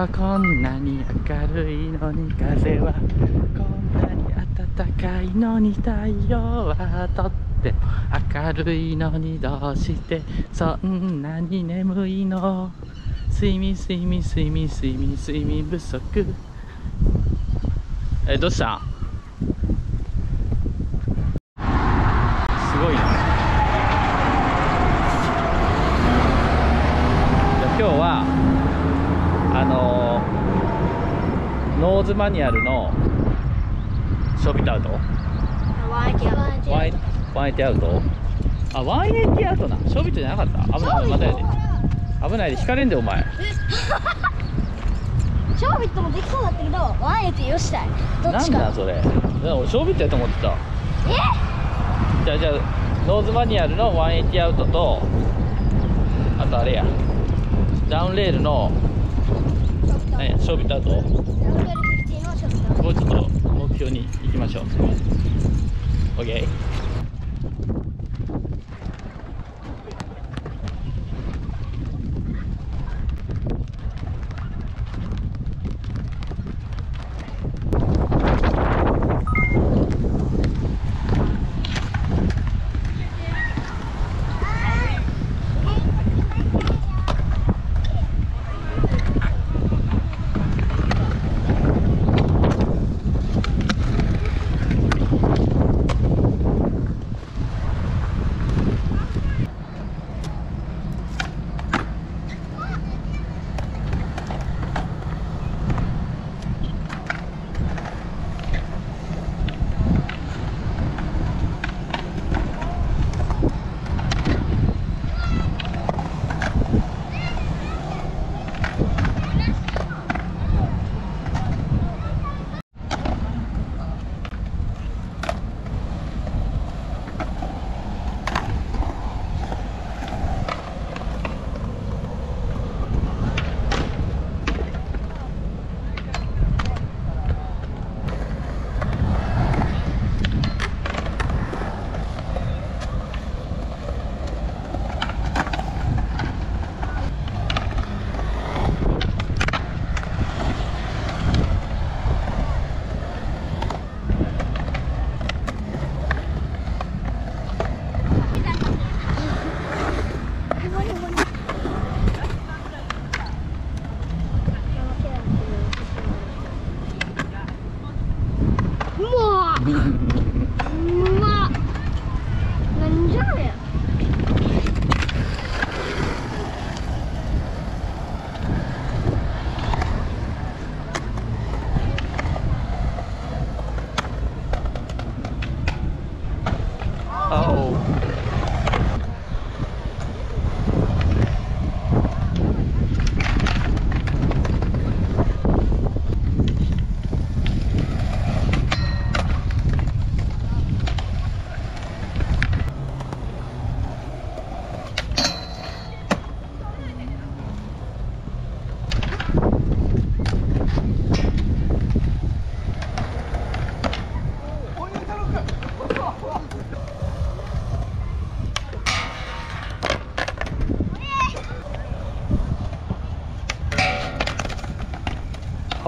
はこんなに明るいのに風はこんなに暖かいのに太陽はとっても明るいのにどうしてそんなに眠いの睡眠睡眠睡眠睡眠睡眠不足えどうしたんすごいなじゃあ今日はあのーノーズマニュアルのショービットアウト？ワイ180アウト。あ180アウトな。ショービットじゃなかった？危ない危ないまたやで。危ないで引かれんでお前。ショービットもできそうだったけどワンエティよしたい。どっなんちかだそれ。俺ショービットやと思ってた。じゃあじゃあノーズマニュアルの180アウトとあとあれや。ダウンレールの何や？ショービットアウトダブル50のショービットもうちょっと目標に行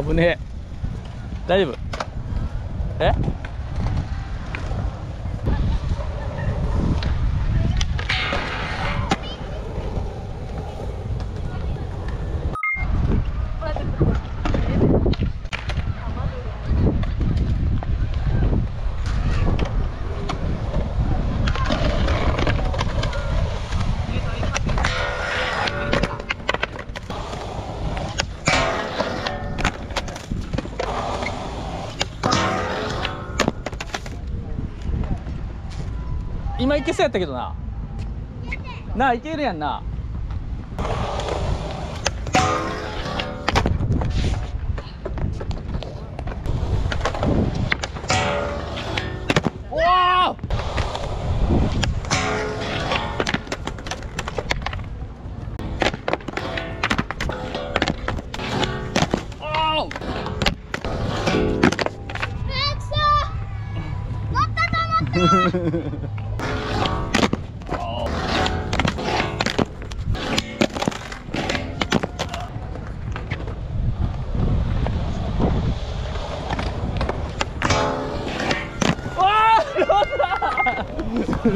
危ねえ。大丈夫。え？今いけそうやったけどな。なあいけるやんな。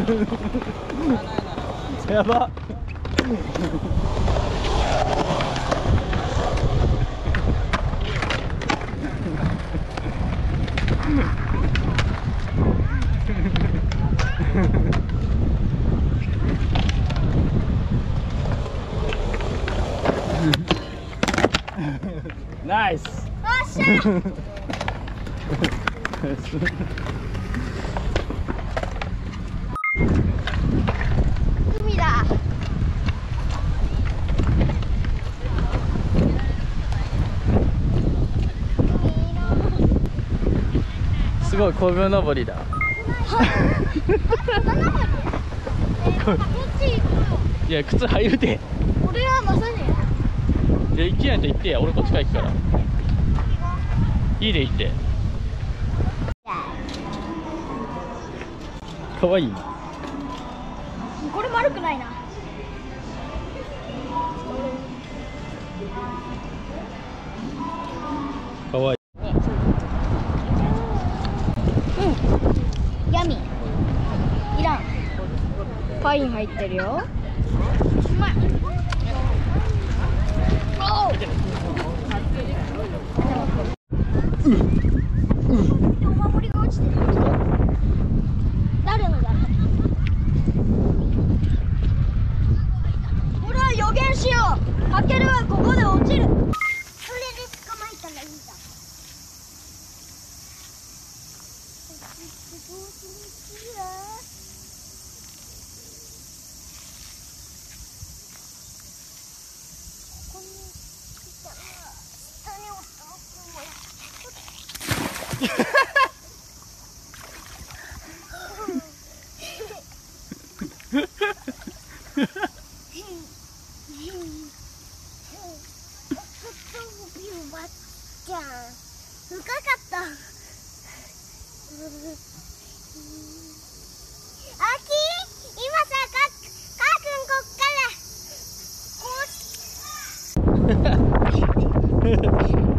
やば nice! すごい小分登りだ。いや靴入るでう俺はまさにいや行けやんと言ってや俺こっちから。行くからいいで行って。かわいいな。これ丸くないなイン入ってるようまいおお守りが落ちてる誰のだほら予言しようかけるはここで落ちるそれで捕まえたらいいじゃんここに来たら下に落とすもんじゃん深かったあき今さかかーくんこっから。こうだ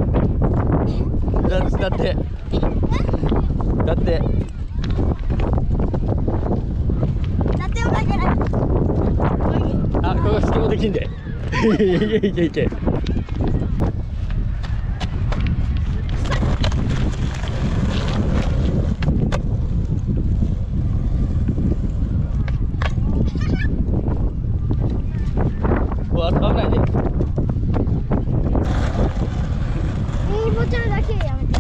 だって。だって。だってあここスケボーできんで。いけいけいけうわ危ないでうんもうちょいだけやめて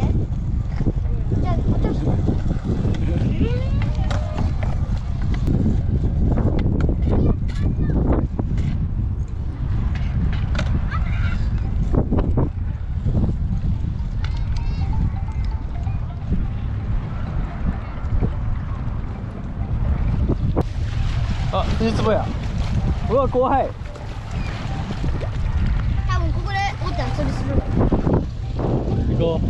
じゃあもうちょいあ藤壺や。うわ怖い。多分ここでおっちゃん釣りする行こ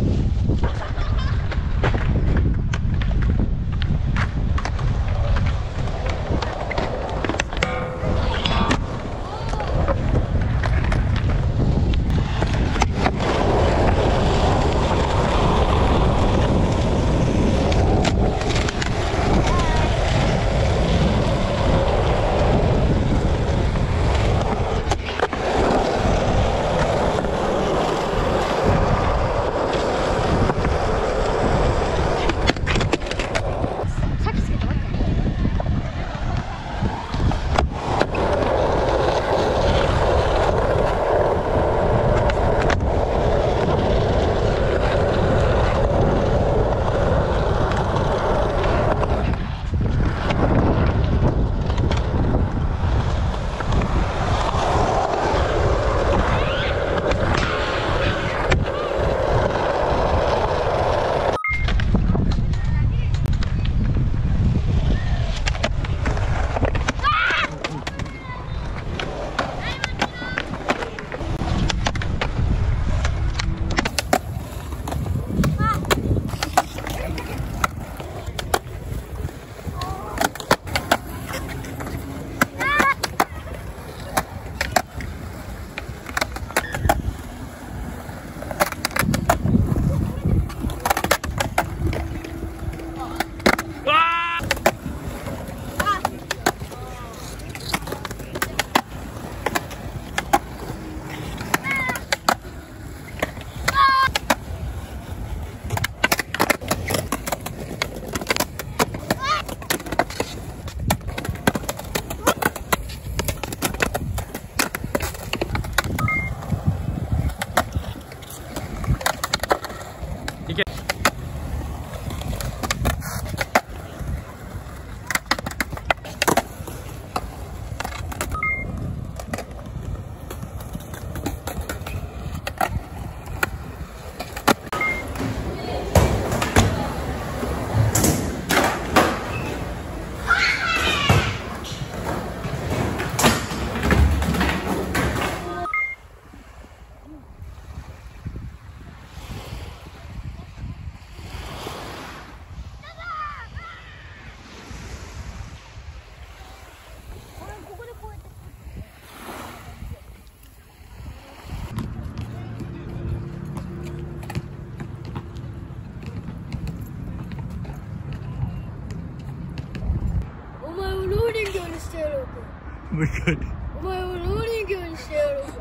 もう一回。お前を老人形にしてやろうか。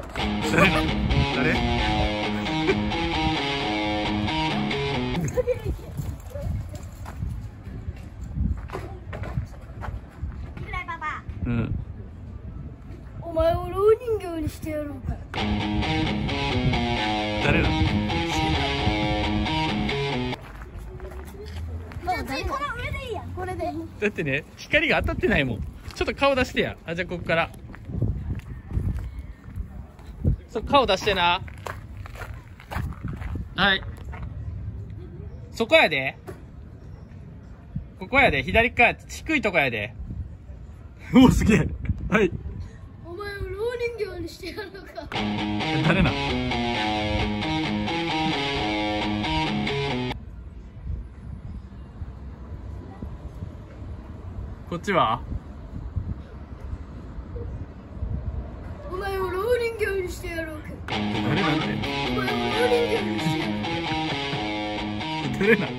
誰？誰？うん。お前を老人形にしてやろうか。誰この上でいいや。これでだってね光が当たってないもんちょっと顔出してや。あじゃあここから。そう顔出してな。はい。そこやで。ここやで。左側低いとこやで。おおすげえ。はい。お前を老人形にしてやろうか。誰なこっちは？か